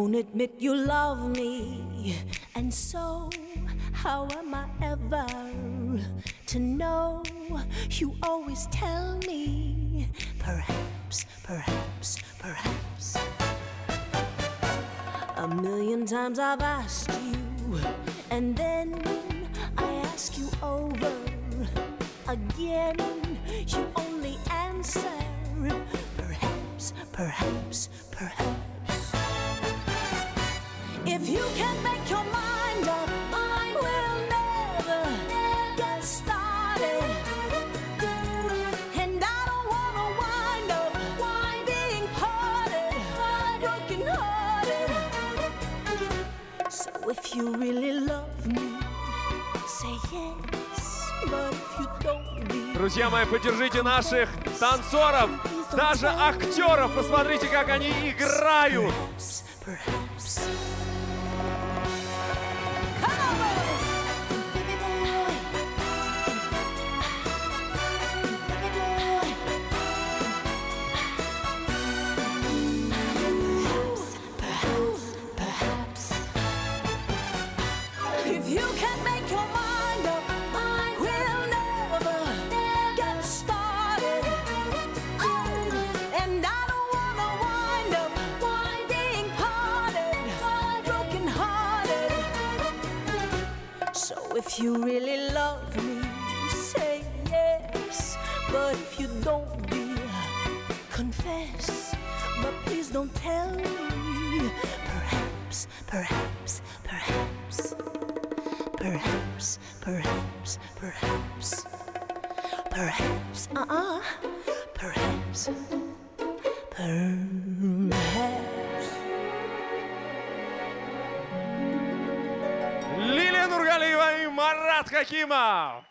won't admit you love me. And so, how am I ever to know? You always tell me, perhaps, perhaps, perhaps. A million times I've asked you, and then I ask you over again. You only answer, perhaps, perhaps, perhaps. Друзья мои, поддержите наших танцоров, даже актеров. Посмотрите, как они играют. If you really love me, say yes. But if you don't, dear, confess. But please don't tell me. Perhaps, perhaps, perhaps. Perhaps, perhaps, perhaps. Perhaps, uh uh. Perhaps. Perhaps. Лилия Нургалиева и Марат Хакимов.